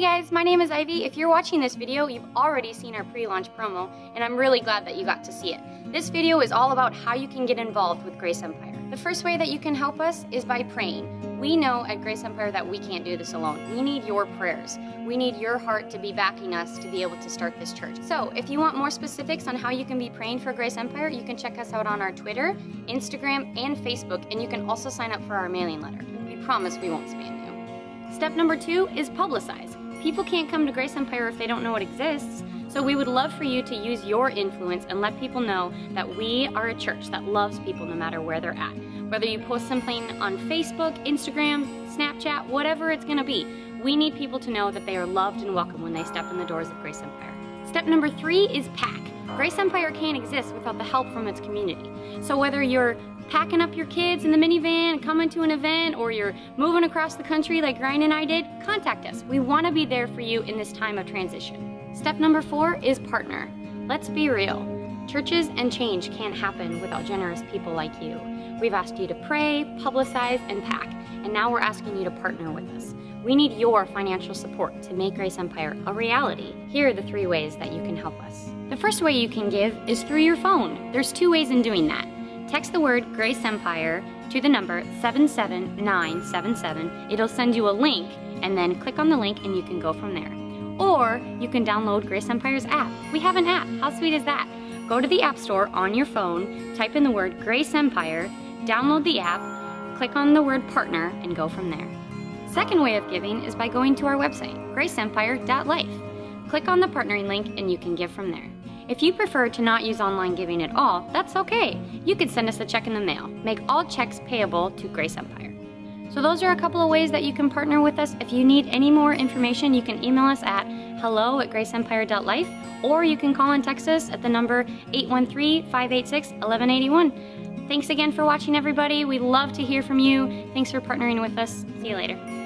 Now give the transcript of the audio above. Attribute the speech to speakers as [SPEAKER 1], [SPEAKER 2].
[SPEAKER 1] Hey guys, my name is Ivy. If you're watching this video, you've already seen our pre-launch promo, and I'm really glad that you got to see it. This video is all about how you can get involved with Grace Empire. The first way that you can help us is by praying. We know at Grace Empire that we can't do this alone. We need your prayers. We need your heart to be backing us to be able to start this church. So if you want more specifics on how you can be praying for Grace Empire, you can check us out on our Twitter, Instagram, and Facebook, and you can also sign up for our mailing letter. We promise we won't spam you. Step number two is publicize. People can't come to Grace Empire if they don't know it exists, so we would love for you to use your influence and let people know that we are a church that loves people no matter where they're at. Whether you post something on Facebook, Instagram, Snapchat, whatever it's gonna be, we need people to know that they are loved and welcome when they step in the doors of Grace Empire. Step number three is pack. Grace Empire can't exist without the help from its community. So whether you're packing up your kids in the minivan coming to an event or you're moving across the country like Ryan and I did, contact us. We want to be there for you in this time of transition. Step number four is partner. Let's be real. Churches and change can't happen without generous people like you. We've asked you to pray, publicize, and pack, and now we're asking you to partner with us. We need your financial support to make Grace Empire a reality. Here are the three ways that you can help us. The first way you can give is through your phone. There's two ways in doing that. Text the word Grace Empire to the number 77977. It'll send you a link and then click on the link and you can go from there. Or you can download Grace Empire's app. We have an app. How sweet is that? Go to the App Store on your phone, type in the word Grace Empire, download the app, click on the word partner, and go from there. Second way of giving is by going to our website, graceempire.life. Click on the partnering link and you can give from there. If you prefer to not use online giving at all, that's okay. You could send us a check in the mail. Make all checks payable to Grace Empire. So those are a couple of ways that you can partner with us. If you need any more information, you can email us at hello at graceempire.life or you can call and text us at the number 813-586-1181. Thanks again for watching everybody. We love to hear from you. Thanks for partnering with us. See you later.